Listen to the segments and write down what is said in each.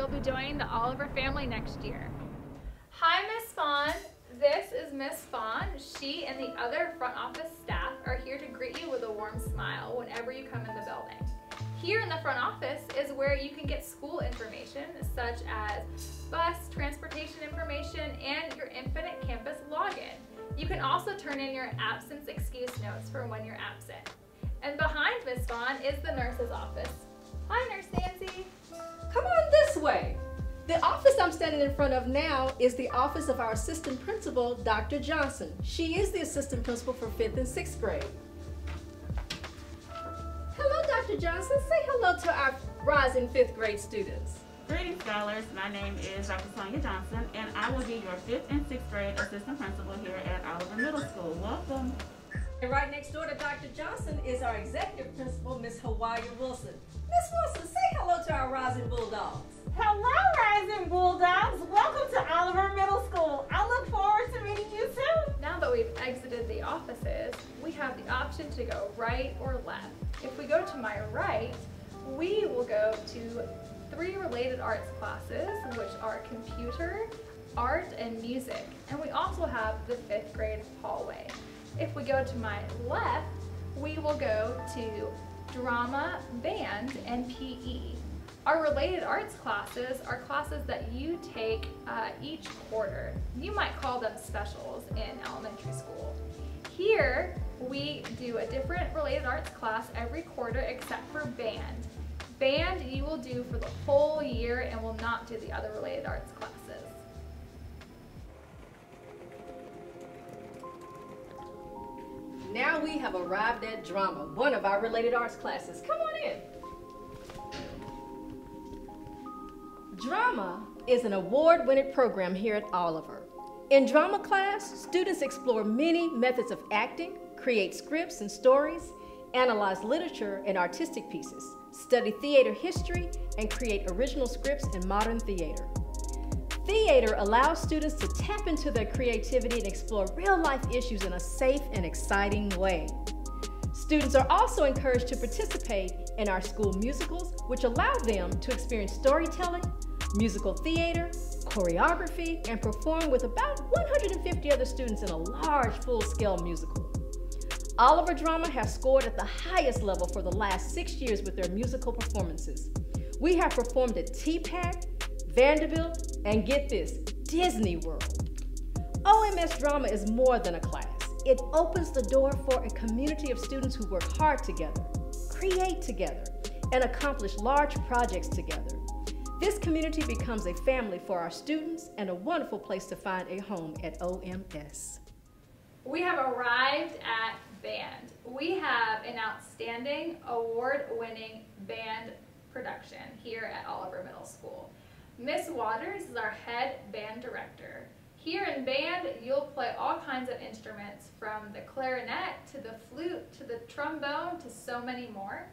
you'll be joining the Oliver family next year. Hi, Miss Fawn. This is Miss Fawn. She and the other front office staff are here to greet you with a warm smile whenever you come in the building. Here in the front office is where you can get school information such as bus, transportation information, and your Infinite Campus login. You can also turn in your absence excuse notes for when you're absent. And behind Miss Vaughn is the nurse's office. Hi, Nurse Nancy. Come on this way. The office I'm standing in front of now is the office of our assistant principal, Dr. Johnson. She is the assistant principal for fifth and sixth grade. Hello, Dr. Johnson. Say hello to our rising fifth grade students. Greetings, scholars. My name is Dr. Sonia Johnson, and I will be your fifth and sixth grade assistant principal here at Oliver Middle School. Welcome. And right next door to Dr. Johnson is our executive principal, Miss Hawaii Wilson. Miss Wilson, say hello to our rising bulldogs. Hello, rising bulldogs. Welcome to Oliver Middle School. I look forward to meeting you soon. Now that we've exited the offices, we have the option to go right or left. If we go to my right, we will go to three related arts classes, which are computer, art, and music. And we also have the fifth grade hallway. If we go to my left, we will go to drama, band, and PE. Our related arts classes are classes that you take uh, each quarter. You might call them specials in elementary school. Here, we do a different related arts class every quarter except for band. Band you will do for the whole year and will not do the other related arts classes. Now we have arrived at drama, one of our related arts classes. Come on in. Drama is an award-winning program here at Oliver. In drama class, students explore many methods of acting, create scripts and stories, analyze literature and artistic pieces, study theater history, and create original scripts in modern theater. Theater allows students to tap into their creativity and explore real-life issues in a safe and exciting way. Students are also encouraged to participate in our school musicals, which allow them to experience storytelling, musical theater, choreography, and perform with about 150 other students in a large full-scale musical. Oliver Drama has scored at the highest level for the last six years with their musical performances. We have performed at TPAC, Vanderbilt, and get this, Disney World. OMS Drama is more than a class. It opens the door for a community of students who work hard together, create together, and accomplish large projects together. This community becomes a family for our students and a wonderful place to find a home at OMS. We have arrived at band. We have an outstanding award-winning band production here at Oliver Middle School. Miss Waters is our head band director. Here in band, you'll play all kinds of instruments from the clarinet to the flute to the trombone to so many more.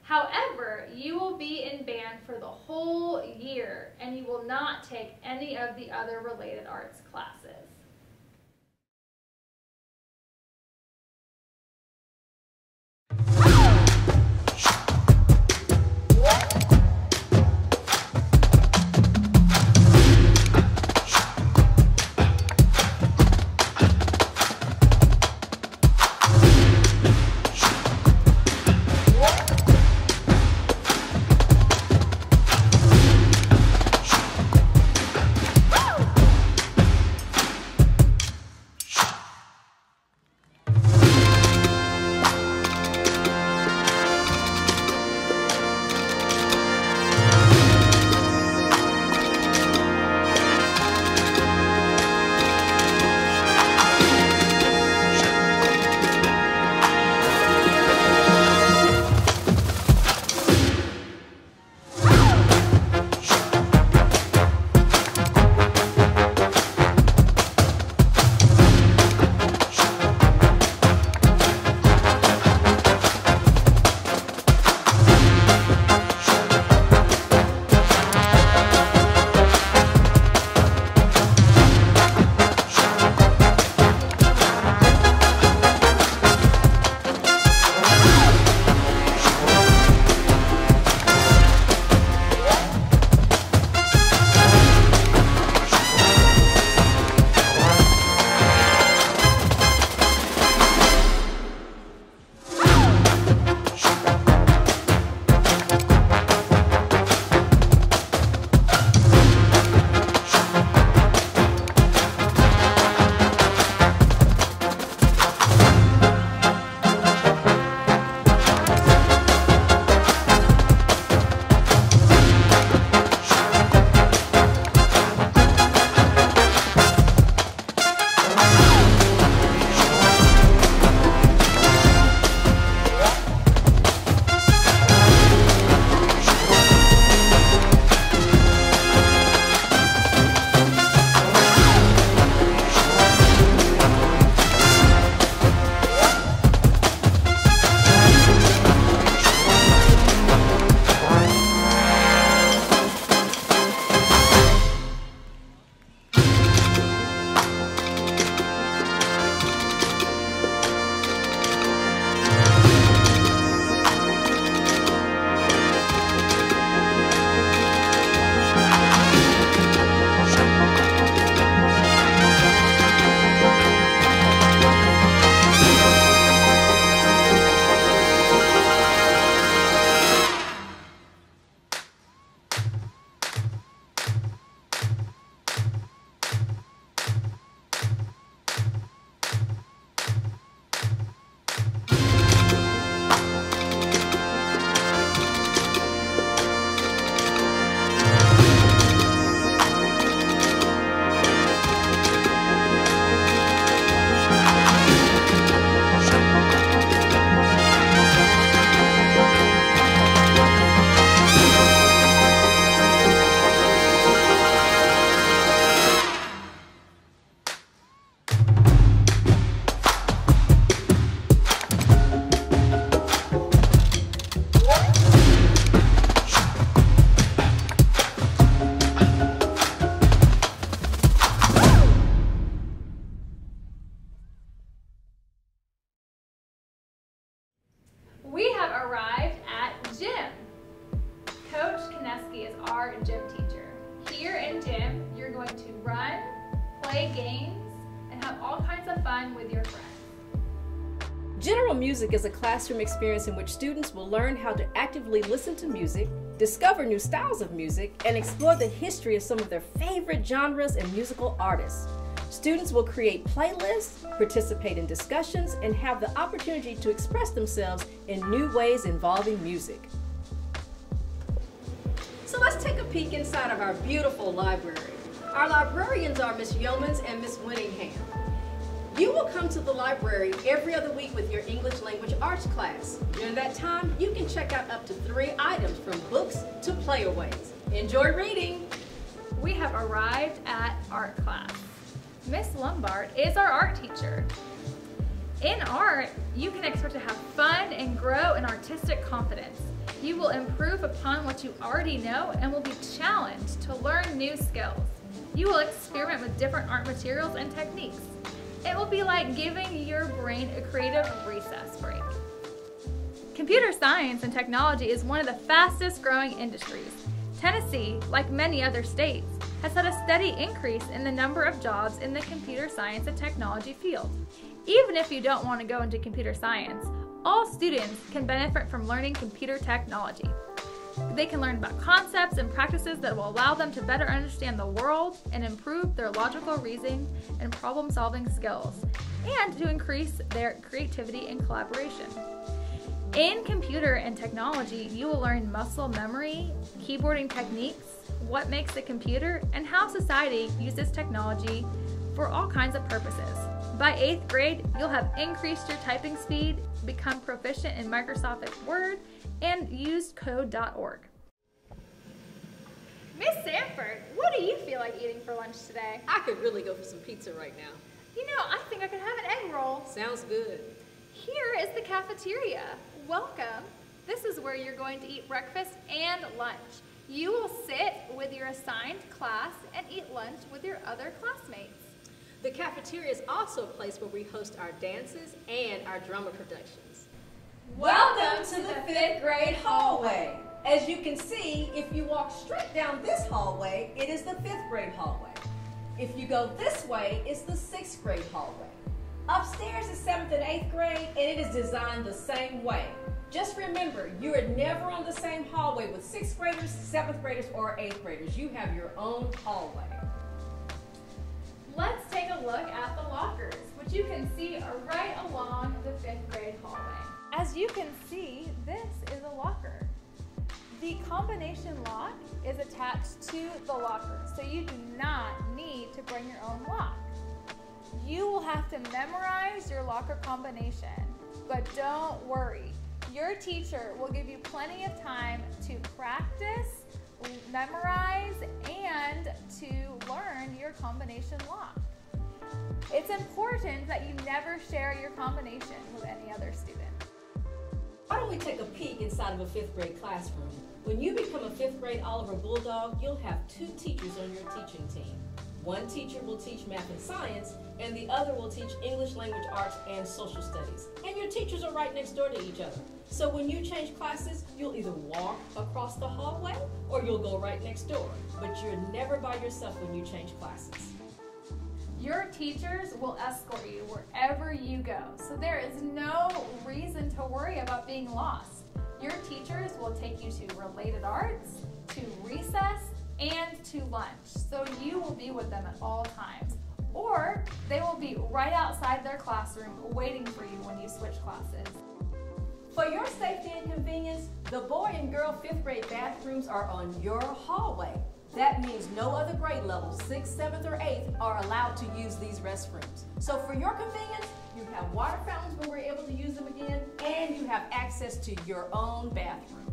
However, you will be in band for the whole year and you will not take any of the other related arts classes. Ah! Of fun with your friends. General music is a classroom experience in which students will learn how to actively listen to music, discover new styles of music, and explore the history of some of their favorite genres and musical artists. Students will create playlists, participate in discussions, and have the opportunity to express themselves in new ways involving music. So let's take a peek inside of our beautiful library. Our librarians are Ms. Yeomans and Ms. Winningham. You will come to the library every other week with your English language arts class. During that time, you can check out up to three items from books to playaways. Enjoy reading! We have arrived at art class. Miss Lombard is our art teacher. In art, you can expect to have fun and grow in artistic confidence. You will improve upon what you already know and will be challenged to learn new skills. You will experiment with different art materials and techniques. It will be like giving your brain a creative recess break. Computer science and technology is one of the fastest growing industries. Tennessee, like many other states, has had a steady increase in the number of jobs in the computer science and technology field. Even if you don't want to go into computer science, all students can benefit from learning computer technology. They can learn about concepts and practices that will allow them to better understand the world and improve their logical reasoning and problem solving skills, and to increase their creativity and collaboration. In computer and technology, you will learn muscle memory, keyboarding techniques, what makes a computer, and how society uses technology for all kinds of purposes. By eighth grade, you'll have increased your typing speed, become proficient in Microsoft Word, and used code.org. Miss Sanford, what do you feel like eating for lunch today? I could really go for some pizza right now. You know, I think I could have an egg roll. Sounds good. Here is the cafeteria. Welcome. This is where you're going to eat breakfast and lunch. You will sit with your assigned class and eat lunch with your other classmates. The cafeteria is also a place where we host our dances and our drama productions. Welcome to the fifth grade hallway. As you can see, if you walk straight down this hallway, it is the fifth grade hallway. If you go this way, it's the sixth grade hallway. Upstairs is seventh and eighth grade, and it is designed the same way. Just remember, you are never on the same hallway with sixth graders, seventh graders, or eighth graders. You have your own hallway. Let's take a look at the lockers, which you can see are right along the fifth grade hallway. As you can see, this is a locker. The combination lock is attached to the locker, so you do not need to bring your own lock. You will have to memorize your locker combination, but don't worry. Your teacher will give you plenty of time to practice, memorize, and to learn your combination lock. It's important that you never share your combination with any other student. Why don't we take a peek inside of a fifth grade classroom? When you become a fifth grade Oliver Bulldog, you'll have two teachers on your teaching team. One teacher will teach math and science, and the other will teach English language arts and social studies. And your teachers are right next door to each other. So when you change classes, you'll either walk across the hallway or you'll go right next door. But you're never by yourself when you change classes. Your teachers will escort you wherever you go, so there is no reason to worry about being lost. Your teachers will take you to related arts, to recess, and to lunch, so you will be with them at all times. Or they will be right outside their classroom waiting for you when you switch classes. For your safety and convenience, the boy and girl fifth grade bathrooms are on your hallway. That means no other grade levels, 6th, 7th, or 8th, are allowed to use these restrooms. So for your convenience, you have water fountains when we're able to use them again, and you have access to your own bathroom.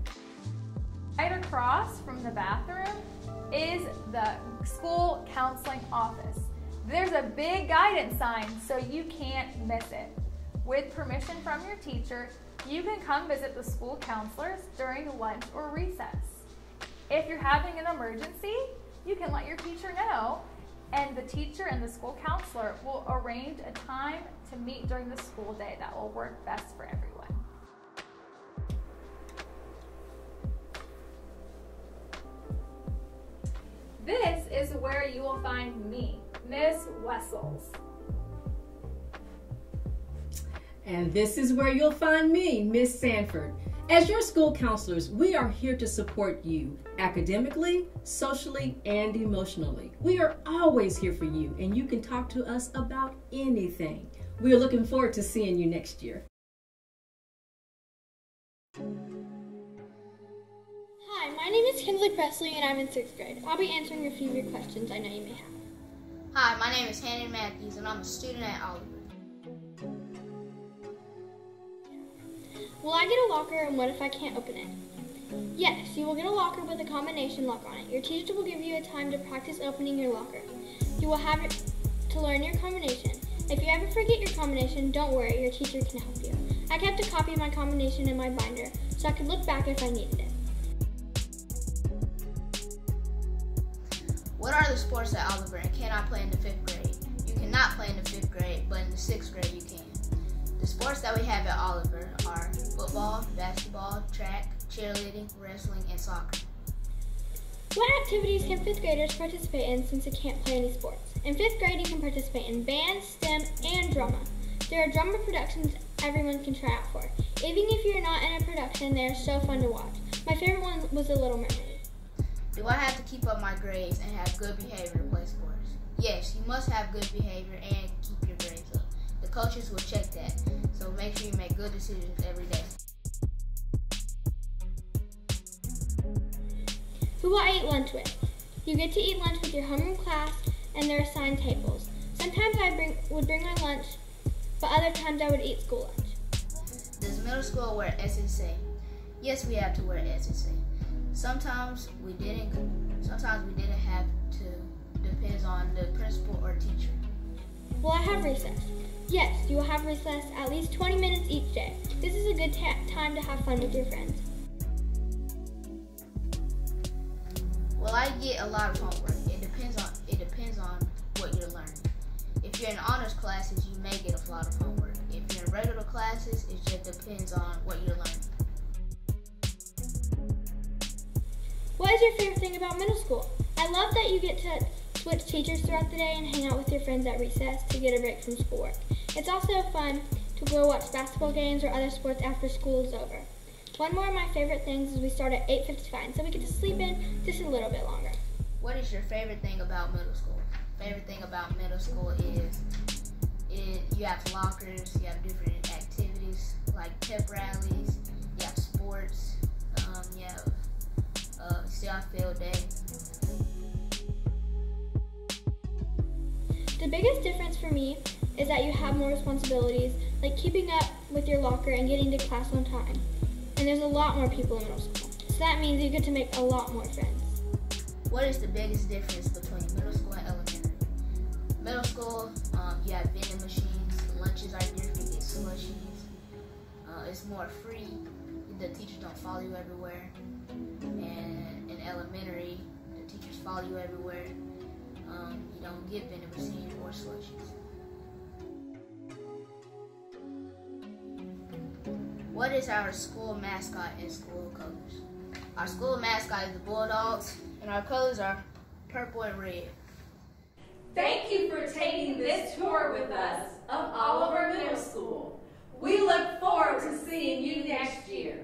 Right across from the bathroom is the school counseling office. There's a big guidance sign so you can't miss it. With permission from your teacher, you can come visit the school counselors during lunch or recess. If you're having an emergency, you can let your teacher know, and the teacher and the school counselor will arrange a time to meet during the school day that will work best for everyone. This is where you will find me, Miss Wessels. And this is where you'll find me, Miss Sanford. As your school counselors, we are here to support you academically, socially, and emotionally. We are always here for you, and you can talk to us about anything. We are looking forward to seeing you next year. Hi, my name is Kinsley Presley and I'm in sixth grade. I'll be answering a few of your questions I know you may have. Hi, my name is Hannah Matthews and I'm a student at Oliver. Will I get a locker and what if I can't open it? Yes, you will get a locker with a combination lock on it. Your teacher will give you a time to practice opening your locker. You will have to learn your combination. If you ever forget your combination, don't worry, your teacher can help you. I kept a copy of my combination in my binder so I could look back if I needed it. What are the sports at Oliver and can I play in the fifth grade? You cannot play in the fifth grade, but in the sixth grade you can. The sports that we have at Oliver are football, basketball, track, cheerleading, wrestling, and soccer. What activities can fifth graders participate in since they can't play any sports? In fifth grade, you can participate in band, STEM, and drama. There are drama productions everyone can try out for. Even if you're not in a production, they are so fun to watch. My favorite one was The Little Mermaid. Do I have to keep up my grades and have good behavior to play sports? Yes, you must have good behavior and keep your grades up. The coaches will check that, so make sure you make good decisions every day. Who will I eat lunch with? You get to eat lunch with your homeroom class and their assigned tables. Sometimes I bring, would bring my lunch, but other times I would eat school lunch. Does middle school wear SSA? Yes, we have to wear SSA. Sometimes we didn't. Sometimes we didn't have to. Depends on the principal or teacher. Will I have recess? Yes, you will have recess at least 20 minutes each day. This is a good time to have fun with your friends. Well, I get a lot of homework? It depends on it depends on what you're learning. If you're in honors classes, you may get a lot of homework. If you're in regular classes, it just depends on what you're learning. What is your favorite thing about middle school? I love that you get to switch teachers throughout the day and hang out with your friends at recess to get a break from schoolwork. It's also fun to go watch basketball games or other sports after school is over. One more of my favorite things is we start at 8.55, so we get to sleep in just a little bit longer. What is your favorite thing about middle school? Favorite thing about middle school is it, you have lockers, you have different activities like pep rallies, you have sports, um, you have uh, day. The biggest difference for me is that you have more responsibilities, like keeping up with your locker and getting to class on time. And there's a lot more people in middle school. So that means you get to make a lot more friends. What is the biggest difference between middle school and elementary? Middle school, um, you have vending machines, lunches are different, you get slushies. Uh, it's more free. The teachers don't follow you everywhere. And in elementary, the teachers follow you everywhere. Um, you don't get vending machines or slushies. What is our school mascot and school colors? Our school mascot is the Bulldogs, and our colors are purple and red. Thank you for taking this tour with us of Oliver Middle School. We look forward to seeing you next year.